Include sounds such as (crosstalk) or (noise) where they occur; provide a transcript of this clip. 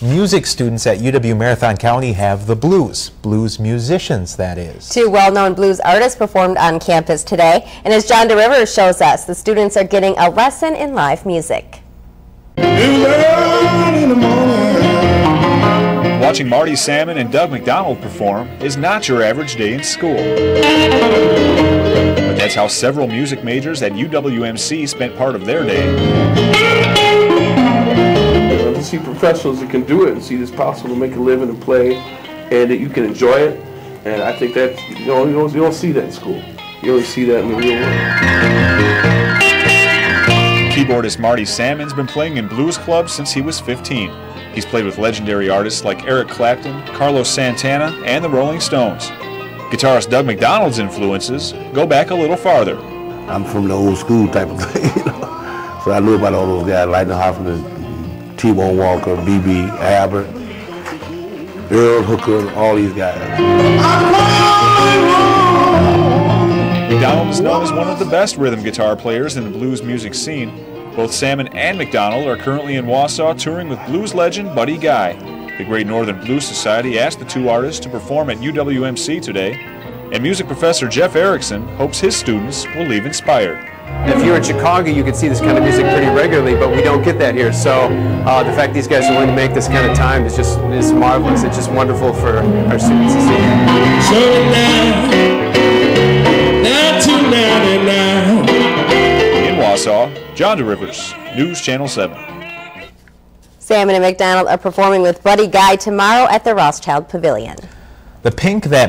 Music students at UW Marathon County have the blues. Blues musicians, that is. Two well-known blues artists performed on campus today, and as John DeRivers shows us, the students are getting a lesson in live music. Watching Marty Sammon and Doug McDonald perform is not your average day in school. But that's how several music majors at UWMC spent part of their day. To professionals that can do it and see it's possible to make a living and play and that you can enjoy it. And I think that, you know, you don't, you don't see that in school. You only see that in the real world. Keyboardist Marty Sammon's been playing in blues clubs since he was 15. He's played with legendary artists like Eric Clapton, Carlos Santana, and the Rolling Stones. Guitarist Doug McDonald's influences go back a little farther. I'm from the old school type of thing, (laughs) you know? so I knew about all those guys, Lightning Hopkins, T-Bone Walker, B.B. Albert, Earl Hooker, all these guys. McDonald is known as one of the best rhythm guitar players in the blues music scene. Both Sammon and McDonald are currently in Wausau touring with blues legend Buddy Guy. The Great Northern Blues Society asked the two artists to perform at UWMC today, and music professor Jeff Erickson hopes his students will leave inspired. If you're in Chicago, you can see this kind of music pretty regularly, but we don't get that here. So uh, the fact these guys are willing to make this kind of time is just is marvelous. It's just wonderful for our students to see. In Wausau, John DeRivers, News Channel 7. Sammon and McDonald are performing with Buddy Guy tomorrow at the Rothschild Pavilion. The pink that